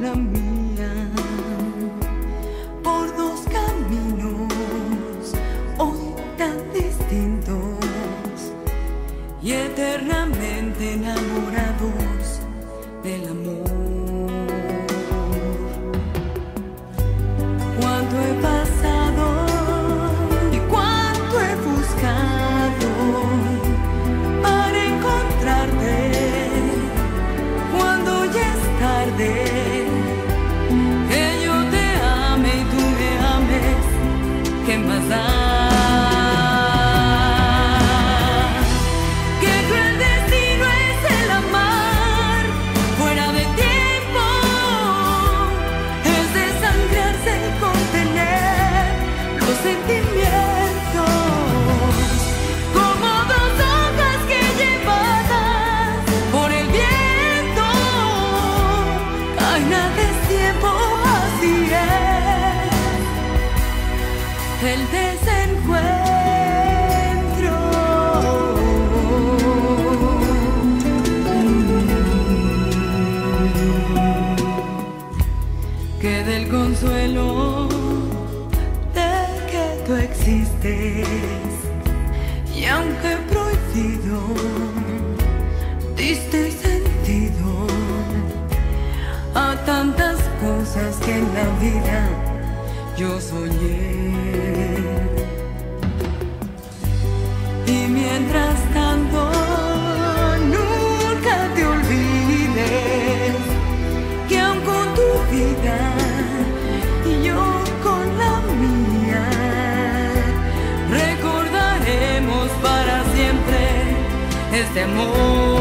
la mía por dos caminos hoy tan distintos y eternamente enamorados del amor. sempre mais. El desencuentro. Que del consuelo de que tú existes y aunque prohibido diste sentido a tantas cosas que en la vida yo soñé. Y mientras tanto, nunca te olvides que aun con tu vida y yo con la mía, recordaremos para siempre este amor.